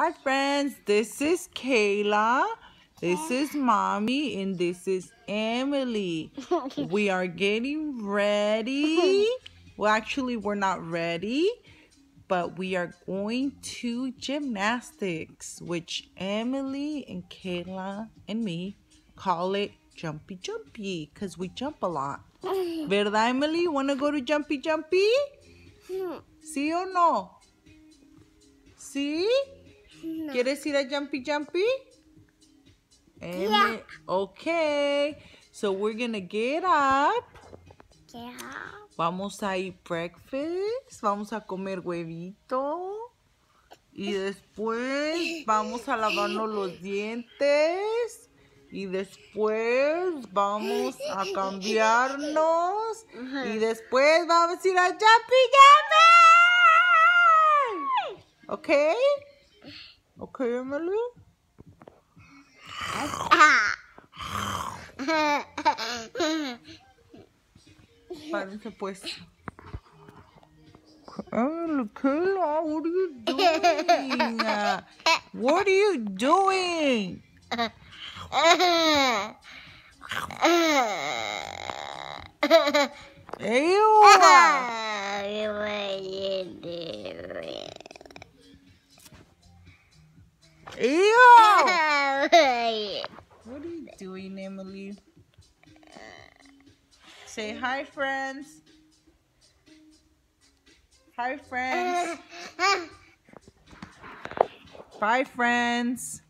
Hi friends, this is Kayla. This is Mommy and this is Emily. We are getting ready. Well, actually, we're not ready, but we are going to gymnastics, which Emily and Kayla and me call it jumpy jumpy because we jump a lot. ¿Verdad, Emily? Want to go to jumpy jumpy? Hmm. ¿Sí o no? ¿Sí? No. ¿Quieres ir a Jumpy Jumpy? Yeah. Okay. So we're gonna get up. Yeah. Vamos a ir breakfast. Vamos a comer huevito. Y después vamos a lavarnos los dientes. Y después vamos a cambiarnos. Y después vamos a ir a Jumpy Jumpy. Okay? Okay, Emily? Párense pues. Emily, Kayla, what are you doing? What are you doing? Ew! Ew! What are you doing, Emily? Say hi, friends. Hi, friends. Bye, friends.